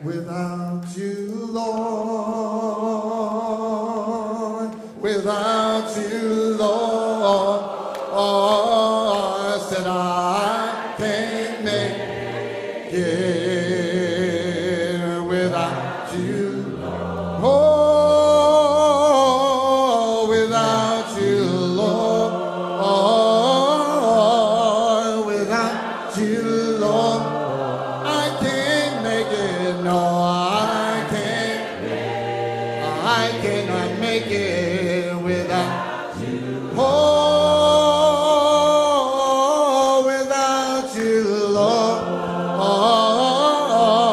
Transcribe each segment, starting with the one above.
Without you, Lord, without you, Lord, oh, said I can't make it without you. Oh, without you, Lord, oh, without you, cannot make it without you. Oh, without you, Lord. Oh,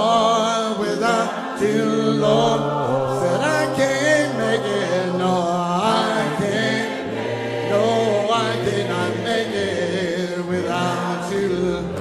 without you, Lord. Said I can't make it. No, I can't. No, I cannot make it without you.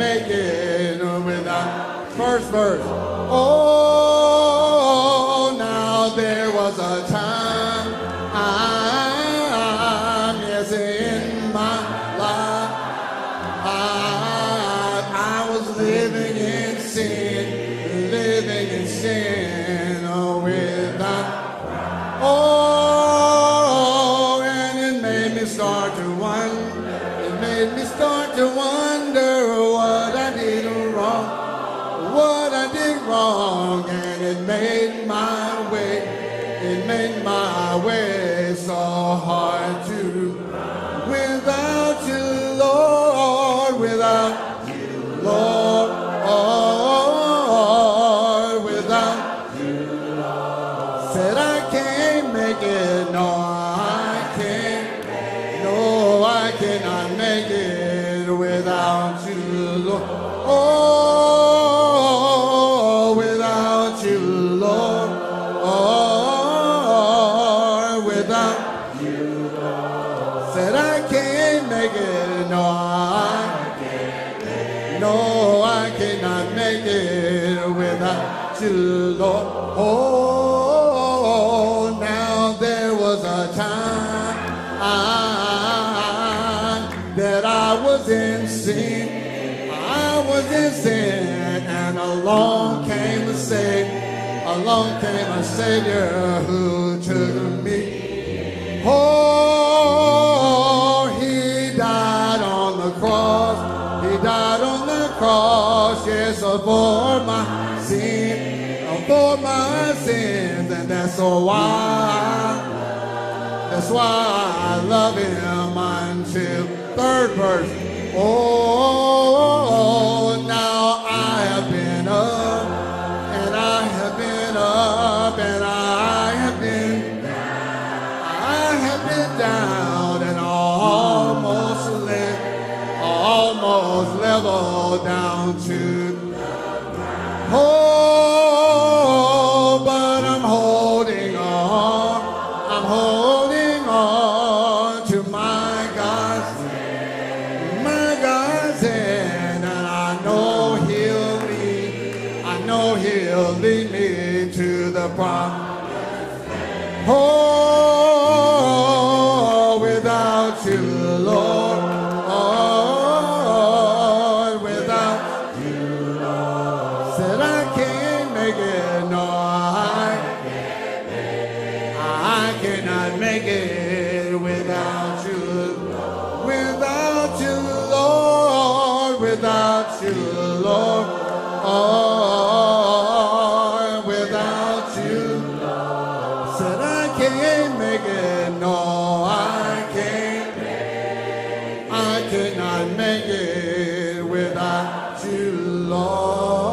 Make it without first verse. Oh, it made my way. It made my way so hard to without you, Lord, without you, Lord, cannot make it without you, Lord, oh, cannot make it without you, Lord. Oh, now there was a time that I was in sin. I was in sin, and along came a Savior. Along came a Savior who yes, for my sin, for my sins, and that's why, that's why I love him until third verse. Oh, now I have been up, and I have been up, and I have been I have been down and almost let, almost level down to. Oh, but I'm holding on. I'm holding on to my God's, my God's hand, and I know He'll. I know He'll lead me to the. Without you. Without you, Lord. Without you, Lord. Without you. Said I can't make it, no, I can't. I cannot make it without you, Lord.